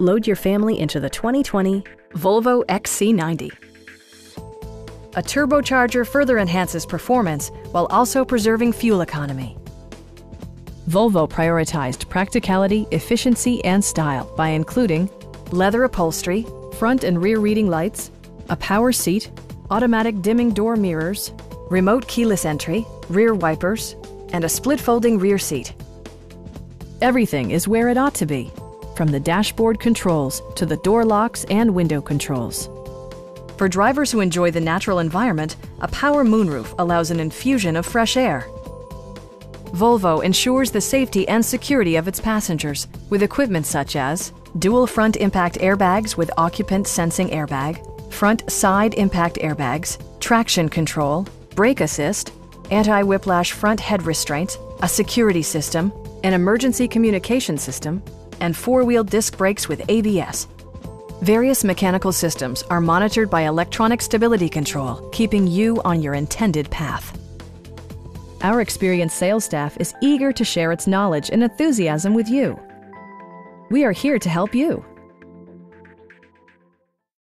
Load your family into the 2020 Volvo XC90. A turbocharger further enhances performance while also preserving fuel economy. Volvo prioritized practicality, efficiency, and style by including leather upholstery, front and rear reading lights, a power seat, automatic dimming door mirrors, remote keyless entry, rear wipers, and a split folding rear seat. Everything is where it ought to be, from the dashboard controls to the door locks and window controls. For drivers who enjoy the natural environment, a power moonroof allows an infusion of fresh air. Volvo ensures the safety and security of its passengers with equipment such as dual front impact airbags with occupant sensing airbag, front side impact airbags, traction control, brake assist, anti-whiplash front head restraints, a security system, an emergency communication system, and four-wheel disc brakes with ABS. Various mechanical systems are monitored by electronic stability control, keeping you on your intended path. Our experienced sales staff is eager to share its knowledge and enthusiasm with you. We are here to help you.